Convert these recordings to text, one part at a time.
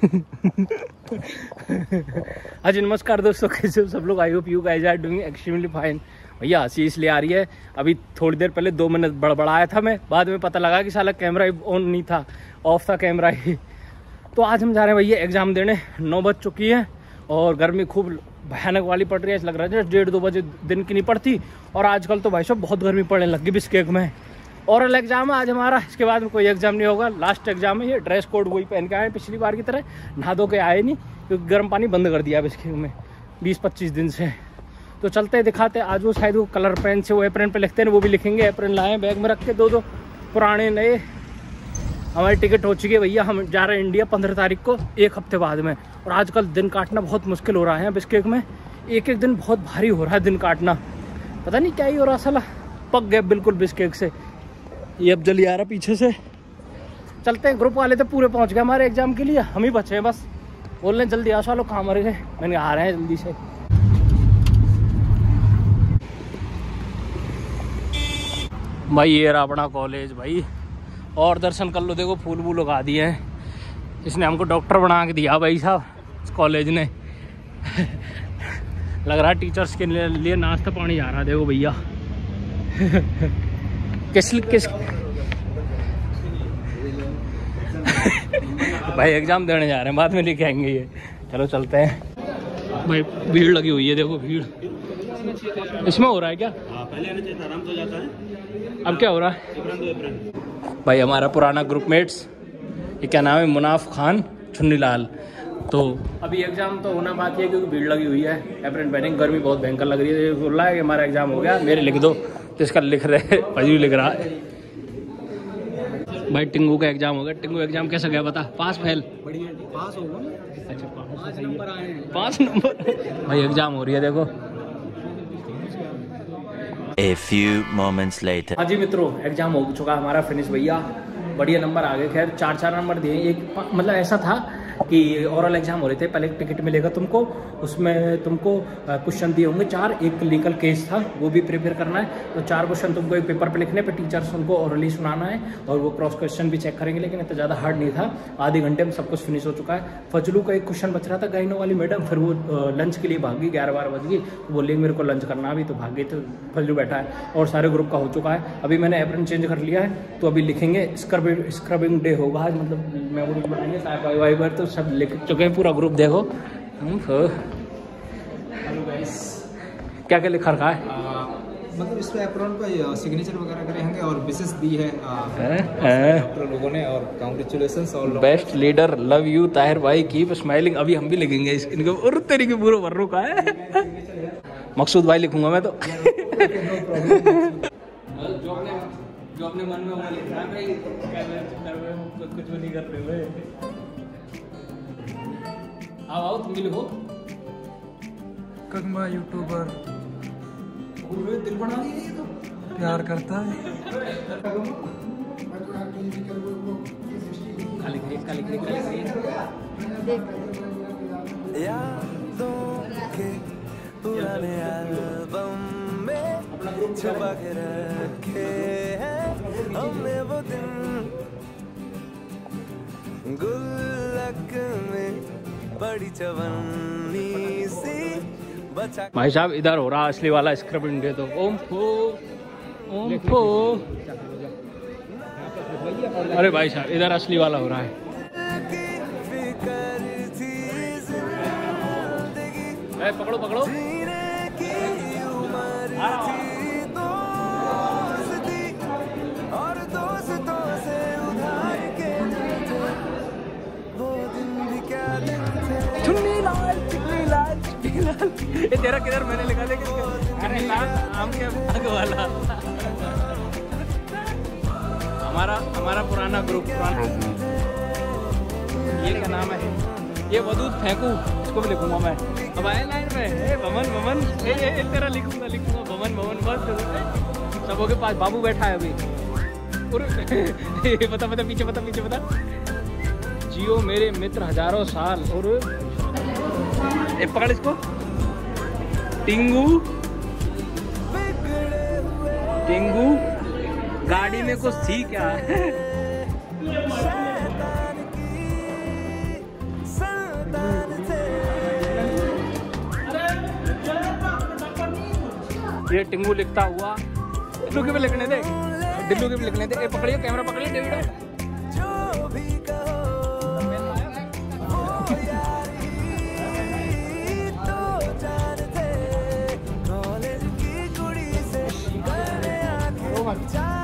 हाँ जी, नमस्कार दोस्तों, कैसे हो सब लोग? I hope you guys are doing extremely fine भैया हँसी इसलिए आ रही है। अभी थोड़ी देर पहले दो मिनट बड़बड़ाया था मैं। बाद में पता लगा कि साला कैमरा ही ऑन नहीं था। ऑफ़ था कैमरा ही। तो आज हम जा रहे हैं भैया एग्ज़ाम देने। नौ बज चुकी है और गर्मी खूब भयानक वाली पड़ रही है। लग रहा है डेढ़ दो बजे दिन की नहीं पड़ती। और आजकल तो भाई साहब, बहुत गर्मी पड़ने लगी बिस्केक में। औरल एग्ज़ाम है, आज हमारा, इसके बाद में कोई एग्ज़ाम नहीं होगा लास्ट एग्ज़ाम है ये ड्रेस कोड वही पहन के आए पिछली बार की तरह नहा धो के आए नहीं, क्योंकि गर्म पानी बंद कर दिया अब इसके में बीस पच्चीस दिन से। तो चलते दिखाते आज वो शायद वो कलर पेन से, वो अप्रैन पे लिखते हैं वो भी लिखेंगे अप्रैन लाए बैग में रख के दो दो पुराने, नए। हमारी टिकट हो चुकी है भैया, हम जा रहे हैं इंडिया पंद्रह तारीख को, एक हफ़्ते बाद में। और आजकल दिन काटना बहुत मुश्किल हो रहा है बिस्केक में एक एक दिन बहुत भारी हो रहा है दिन काटना। पता नहीं क्या ही हो रहा सला, पक गए बिल्कुल बिस्केक से। ये अब जल्दी आ रहा पीछे से। चलते हैं ग्रुप वाले तो पूरे पहुँच गए हमारे एग्ज़ाम के लिए। हम ही बचे हैं बस। बोल रहे जल्दी आ चलो कहाँ मरे गए मैंने आ रहे हैं जल्दी से। भाई, ये अपना कॉलेज भाई। और दर्शन कर लो, देखो, फूल वूल लगा दिए हैं। इसने हमको डॉक्टर बना के दिया भाई साहब कॉलेज ने। लग रहा है टीचर्स के लिए नाश्ता पानी जा रहा देखो भैया। किस किस? भाई एग्ज़ाम देने जा रहे हैं बाद में लेके आएँगे ये। चलो चलते हैं। भाई भीड़ लगी हुई है देखो भीड़। इसमें हो रहा है क्या? हाँ, पहले आराम तो जाता है। अब क्या हो रहा है? भाई हमारा पुराना ग्रुप मेट्स ये क्या नाम है? मुनाफ खान चुन्नीलाल। तो अभी एग्ज़ाम तो होना बाकी है क्योंकि भीड़ लगी हुई है। अप्रैन बैनिंग गर्मी बहुत भयंकर लग रही है। बोल रहा है कि हमारा एग्ज़ाम हो गया मेरे लिख दो। तो इसका लिख रहे अजीब लिख रहा है। भाई टिंगू का एग्ज़ाम हो गया। टिंगू एग्ज़ाम कैसा गया बता? पास फेल पास होगा अच्छा पास नंबर आए पाँच नंबर भाई एग्ज़ाम हो रही है देखो। A few moments later. हाँ जी मित्रों एग्ज़ाम हो चुका हमारा फिनिश भैया। बढ़िया नंबर आ गए। खैर चार चार नंबर दिए। एक मतलब ऐसा था कि ओरल एग्ज़ाम हो रहे थे। पहले टिकट मिलेगा तुमको। उसमें तुमको क्वेश्चन दिए होंगे चार। एक लीगल केस था। वो भी प्रिपेयर करना है। तो चार क्वेश्चन तुमको एक पेपर पे लिखने पे। टीचर्स उनको ओरली सुनाना है और वो क्रॉस क्वेश्चन भी चेक करेंगे। लेकिन इतना ज़्यादा हार्ड नहीं था। आधे घंटे में सब कुछ फिनिश हो चुका है। फजलू का एक क्वेश्चन बच रहा था। गाइनो वाली मैडम फिर वो लंच के लिए भागी। ग्यारह बारह बज गई। तो बोलिए मेरे को लंच करना अभी। तो भाग तो फजलू बैठा है और सारे ग्रुप का हो चुका है। अभी मैंने एप्रन चेंज कर लिया है। तो अभी लिखेंगे स्क्रबिंग स्क्रबिंग डे होगा आज मतलब मेमोरी बनाएँगे साहब वाई वाई पर तो सब लिख चुके हैं पूरा ग्रुप देखो। हेलो गाइस क्या क्या लिखा रखा है? मतलब इस पे एप्रोन पे सिग्नेचर वगैरह करेंगे और विशेष दी है डॉक्टर लोगों ने और कांग्रेचुलेशन और best leader love you Tahir भाई कीप स्माइलिंग अभी हम भी लिखेंगे इनको और तेरी के पूरा वर्रो का है। मकसूद भाई लिखूँगा मैं तो। जो अपने मन में वो लिखना है भाई कुछ भी नहीं करते हुए। आओ आओ तुम भी लिखो। कंगमा यूट्यूबर। पूरे दिल बना ये तो। प्यार करता है। खाली खाली खाली करिए। यादों के पुराने एल्बम छुपा के रखे हैं। हमने वो दिन गुल्लक में बड़ी चवन्नी सी बचा भाई साहब इधर हो रहा असली वाला स्क्रबिंग डे तो। ओम फो ओम फो अरे भाई साहब इधर असली वाला हो रहा है। पकड़ो पकड़ो। जीने की ये तेरा किधर मैंने लिखा लेकिन अरे आम के भाग वाला। हमारा हमारा पुराना ग्रुप पुराना ये क्या नाम है? ये वदूद फेंकू इसको भी लिखूँगा मैं। अब आए लाइन में। ए भवन भवन। ए, तेरा लिखूँगा लिखूँगा। भवन भवन बस। सबों के पास बाबू बैठा है अभी। बता बता पीछे बता पीछे बता। जियो मेरे मित्र हज़ारों साल। और ए पकड़ इसको। टिंगू टिंगू गाड़ी में कुछ थी क्या? ये टिंगू लिखता हुआ। दिल्लू के भी लिखने दे। दिल्लू के भी लिखने दे। ए पकड़िए कैमरा पकड़िए David time.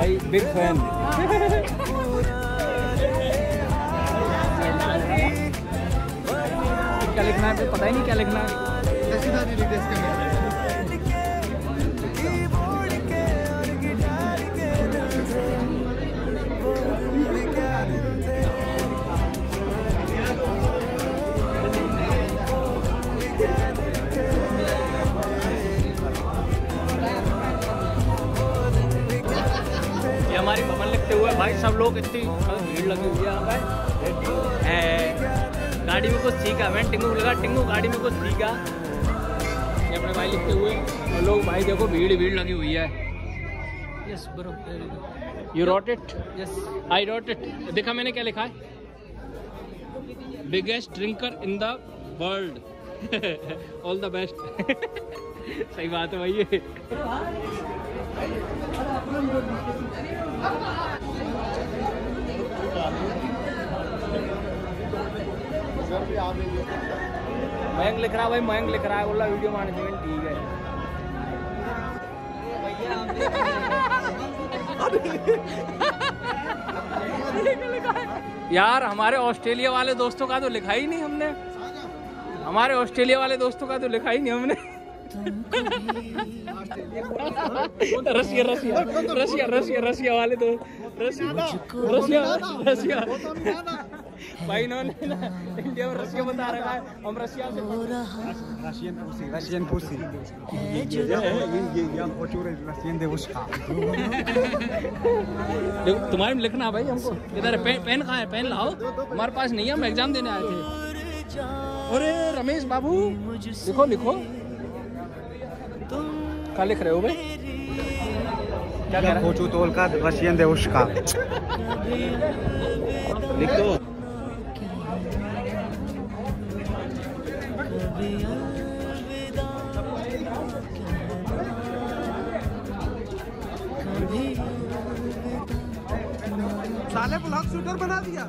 My big fan क्या लिखना है? पता ही नहीं क्या लिखना है। लिखते हुए भाई सब लोग इतनी भीड़ लगी हुई है यहाँ पे। गाड़ी में कुछ सीखा मैं टिंगू लगा टिंगू गाड़ी में कुछ सीखा। ये अपने भाई लिखते हुए। और लोग भाई देखो भीड़ भीड़ लगी हुई है। Yes bro you wrote it yes I wrote it देखा मैंने क्या लिखा है? Biggest drinker in the world all the best सही बात है भाई ये। मयंक लिख रहा है भाई, मयंक लिख रहा है, बोला वीडियो मैनेजमेंट ठीक है। यार, हमारे ऑस्ट्रेलिया वाले दोस्तों का तो लिखा ही नहीं हमने। हमारे ऑस्ट्रेलिया वाले दोस्तों का तो लिखा ही नहीं हमने। रसिया रसिया रसिया रसिया रसिया वाले तो रसिया रसिया रसिया भाई इन्होंने ना इंडिया में रसिया बता रखा है हम रसिया से रशियन पुसी ये ये ये ये हम रशियन दे उसका देखो तुम्हारे में लिखना है भाई हमको इधर पेन पेन कहाँ है पेन लाओ हमारे पास नहीं है हम एग्ज़ाम देने आए थे अरे रमेश बाबू लिखो लिखो क्या लिख रहे हो भाई? क्या खोचू तोल का रशियन दे उसका। लिख दो। साले ब्लॉग शूटर बना दिया।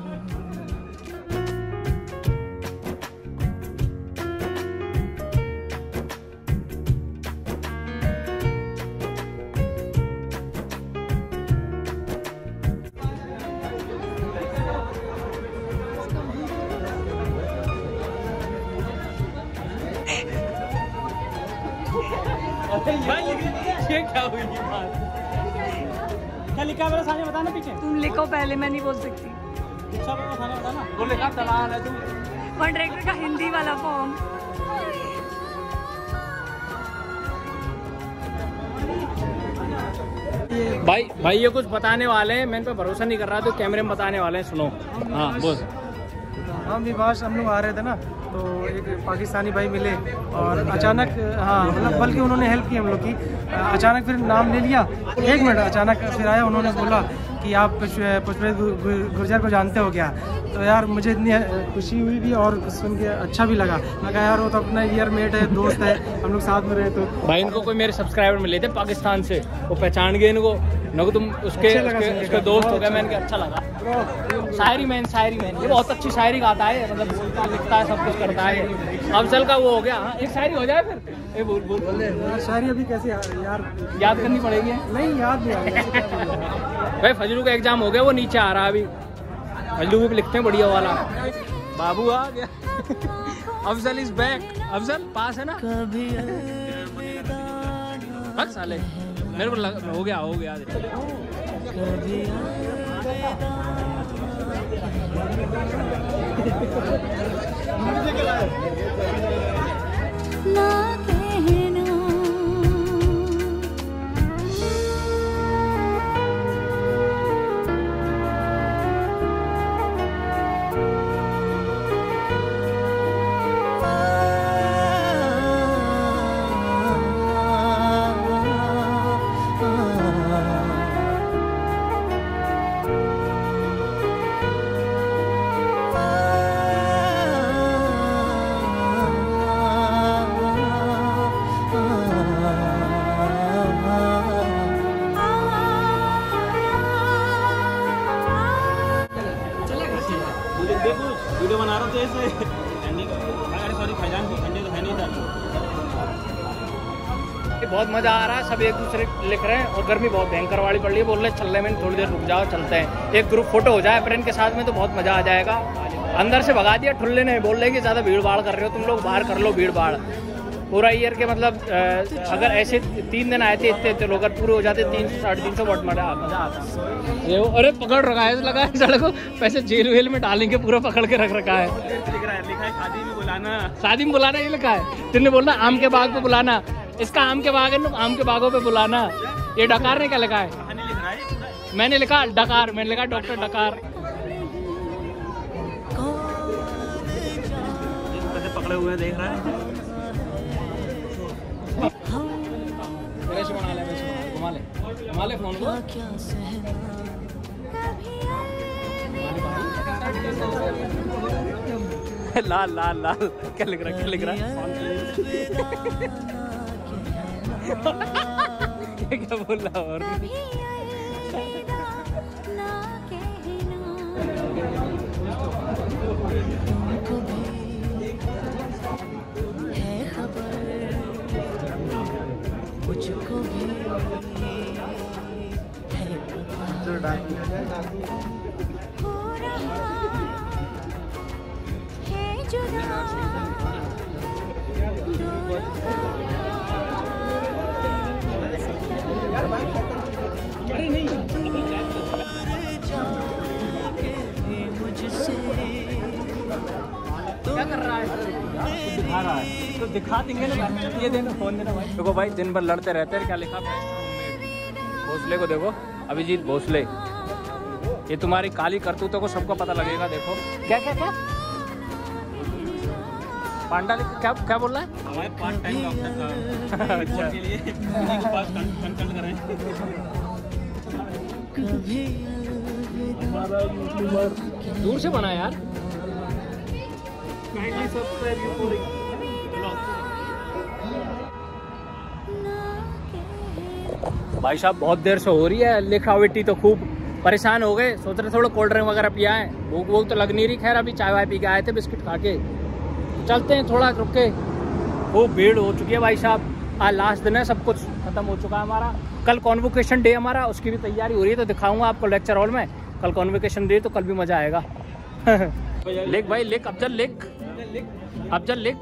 क्या लिखा है मेरा सामने बताना पीछे? तुम लिखो पहले मैं नहीं बोल सकती। का बताना। वो लिखा दलाल है तुम? वन डायरेक्टर का हिंदी वाला फॉर्म भाई भाई ये कुछ बताने वाले हैं मैं इन पे भरोसा नहीं कर रहा तो कैमरे में बताने वाले हैं सुनो। हाँ बोल। हम भी बाहर हम लोग आ रहे थे ना। तो एक पाकिस्तानी भाई मिले और अचानक हाँ मतलब बल्कि उन्होंने हेल्प की हम लोग की। अचानक फिर नाम ले लिया। एक मिनट अचानक फिर आया उन्होंने बोला कि आप पुष्प- पुष्पेश गुर्जर को जानते हो क्या? तो यार मुझे इतनी खुशी हुई भी और सुन के अच्छा भी लगा। मैं कहा यार वो तो अपना ईयर मेट है दोस्त है हम लोग साथ में रहे तो भाई इनको कोई मेरे सब्सक्राइबर मिले थे पाकिस्तान से। वो पहचान गए इनको। नको तुम उसके अच्छा उसके, उसके दोस्त हो गए मैंने अच्छा लगा। शायरी मैन शायरी मैन। ये बहुत अच्छी शायरी गाता है मतलब बोलता लिखता है सब कुछ करता है। अफजल का वो हो गया हाँ, एक शायरी हो जाए फिर। ए बोल बोल। बोल शायरी अभी कैसे यार यार। याद करनी पड़ेगी। नहीं याद नहीं भाई फजलू का एग्ज़ाम हो गया वो नीचे आ रहा है अभी। फजलू भी लिखते हैं बढ़िया वाला। बाबू आ गया। अफजल इज़ बैक अफजल पास है ना? साले। मेरे को हो गया हो गया। ना सब एक दूसरे लिख रहे हैं और गर्मी बहुत भयंकर वाली पड़ रही है। बोल रहे हैं, चल रहे में थोड़ी देर रुक जाओ चलते हैं। एक ग्रुप फ़ोटो हो जाए फ्रेंड के साथ में तो बहुत मज़ा आ जाएगा। अंदर से भगा दिया ठुल्ले ने बोल रहे कि ज़्यादा भीड़ भाड़ कर रहे हो तुम लोग बाहर कर लो भीड़ भाड़ पूरा ईयर के मतलब अगर ऐसे तीन दिन आए थे इतने इतने लोग अगर पूरे हो जाते तीन सौ साढ़े तीन सौ मज़ा आता। ये वो- अरे पकड़ रखा है लगा है सड़क को पैसे जेल वेल में डालेंगे पूरा पकड़ के रख रखा है। लिख रहा है लिखा है शादी में बुलाना। शादी में बुलाना ये लिखा है। तुमने बोलना आम के बाग पे बुलाना। इसका आम के बाग है ना आम के बागों पे बुलाना। ये डकार ने क्या लिखा है? मैंने लिखा डकार मैंने लिखा डॉक्टर डकार। पकड़े हुए देख रहा है घुमा ले घुमा ले फ़ोन को लाल लाल लाल। क्या लिख रहा है क्या लिख रहा है ये क्या बोल रहा है और क्या कर रहा है रहा है तो दिखा देंगे ना ये देना फ़ोन देना भाई, देखो, भाई दिन भर लड़ते रहते हैं क्या लिखा भोसले को देखो अभिजीत भोसले ये तुम्हारी काली करतूतों को सबको पता लगेगा देखो क्या क्या क्या पांडा क्या क्या बोल रहा है? पार्ट टाइम अच्छा के लिए कंसल्ट करें दूर से बना यार। भाई साहब, बहुत देर से हो रही है लिखावटी तो खूब परेशान हो गए। सोच रहे थोड़ा कोल्ड ड्रिंक वगैरह पिया है। भूख वूख तो लग नहीं रही। खैर, अभी चाय वाय पी के आए थे, बिस्किट खा के। चलते हैं थोड़ा, रुक। के खूब भीड़ हो चुकी है भाई साहब। आज लास्ट दिन है, सब कुछ खत्म हो चुका है हमारा। कल कॉन्वोकेशन डे हमारा, उसकी भी तैयारी हो रही है तो दिखाऊँगा आपको लेक्चर हॉल में। कल कॉन्वोकेशन डे तो कल भी मज़ा आएगा। लिख भाई लिख अफजल लिख अफजल लिख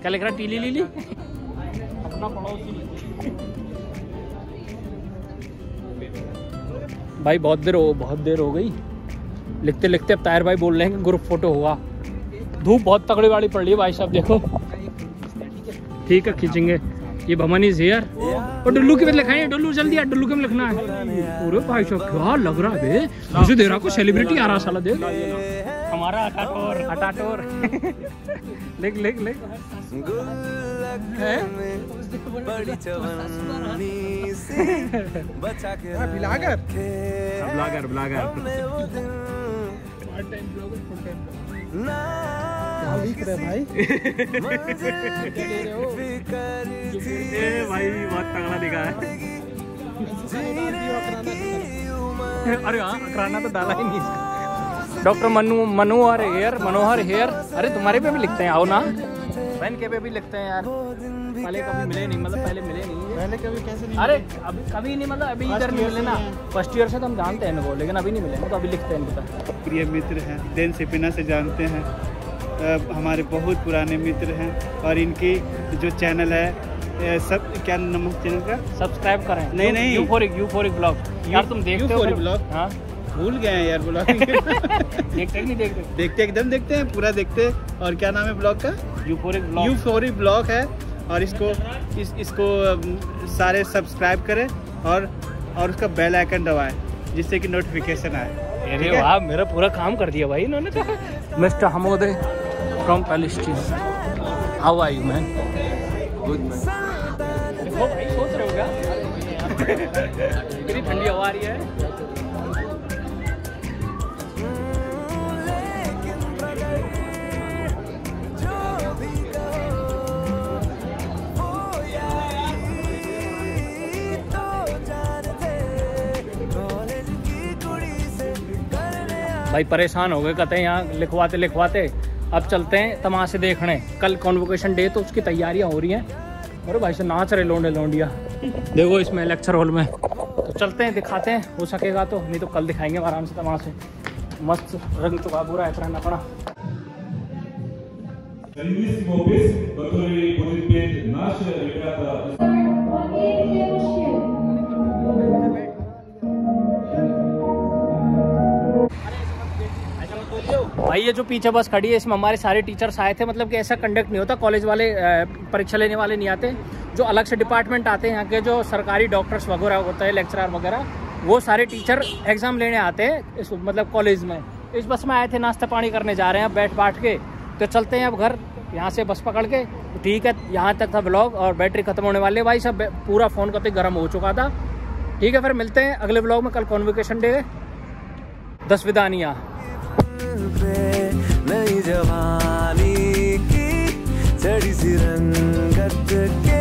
क्या लिख रहा टीली लीली? अपना पड़ोसी। भाई बहुत देर हो बहुत देर हो गई। लिखते लिखते अब तायर भाई बोल रहे हैं कि ग्रुप फ़ोटो होगा धूप बहुत तगड़ी वाली पड़ रही है भाई साहब देखो। ठीक है खींचेंगे। ये भमन इज़ हियर और डुल्लू की लिखाई है डुल्लू जल्दी यार डुल्लू के में लिखना है। पूरे भाई साहब क्या लग रहा है बे? मुझे दे रहा को सेलिब्रिटी आ रहा साला देख। हमारा अटाटोर अटाटोर लिख लिख लिख। हैं? बिलागर। Blogger blogger. रहे भाई। भाई बहुत तगड़ा दिखा है। अरे हाँ कराना तो डाला ही नहीं doctor Manu Manohar here Manohar here. अरे तुम्हारे पे भी लिखते हैं आओ ना। बहन के पे भी लिखते हैं यार। पहले कभी मिले नहीं मतलब पहले मिले नहीं। पहले कभी कैसे नहीं अरे अभी कभी नहीं मतलब अभी इधर नहीं मिले ना। फ़र्स्ट ईयर से तो हम जानते हैं इनको लेकिन अभी नहीं मिले। तो अभी लिखते हैं इनका प्रिय मित्र हैं देन सिपिना से जानते हैं। हमारे बहुत पुराने मित्र हैं और इनकी जो चैनल है सब क्या नाम है चैनल का? सब्सक्राइब करें। नहीं, नहीं। यूफोरिक यूफोरिक ब्लॉग यार तुम देखते हो Vlog? हाँ। भूल गए हैं यार ब्लॉग देखते नहीं देखते? देखते एकदम देखते हैं पूरा देखते हैं। और क्या नाम है ब्लॉग का? यूफोरिक ब्लॉग ब्लॉग है। और इसको इस इसको सारे सब्सक्राइब करें और और उसका बेल आइकन दबाएँ जिससे कि नोटिफिकेशन आए। अरे वाह मेरा पूरा काम कर दिया भाई इन्होंने तो। Mister Hamoude from Palestine how are you man good man सोच रहे हो क्या? ठंडी हवा आ रही है। भाई परेशान हो गए कहते हैं यहाँ लिखवाते लिखवाते अब चलते हैं तमाशे देखने कल कॉन्वोकेशन डे तो उसकी तैयारियां हो रही हैं अरे भाई से नाच रहे लोंडे लोंडिया देखो इसमें लेक्चर हॉल में तो चलते हैं दिखाते हैं हो सकेगा तो नहीं तो कल दिखाएंगे आराम से तमाशे मस्त रंग चुका पूरा है रहना पड़ा Carinissimo Pesce, который будет петь наши ребята भाई, ये जो पीछे बस खड़ी है, इसमें हमारे सारे टीचर्स आए थे मतलब कि ऐसा कंडक्ट नहीं होता कॉलेज वाले परीक्षा लेने वाले नहीं आते। जो अलग से डिपार्टमेंट आते हैं, यहाँ के जो सरकारी डॉक्टर्स वगैरह होते हैं लेक्चरर वगैरह, वो सारे टीचर एग्ज़ाम लेने आते हैं, इस मतलब कॉलेज में। इस बस में आए थे, नाश्ता पानी करने जा रहे हैं, बैठ बैठ के। तो चलते हैं अब घर, यहाँ से बस पकड़ के। तो ठीक है, यहाँ तक था ब्लॉग और बैटरी खत्म होने वाले भाई सब पूरा फ़ोन कभी गर्म हो चुका था। ठीक है, फिर मिलते हैं अगले ब्लॉग में। कल कॉन्वोकेशन डे दस विदानिया। नई जवानी की चढ़ी सी रंगत के